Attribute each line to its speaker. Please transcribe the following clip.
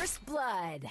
Speaker 1: First blood.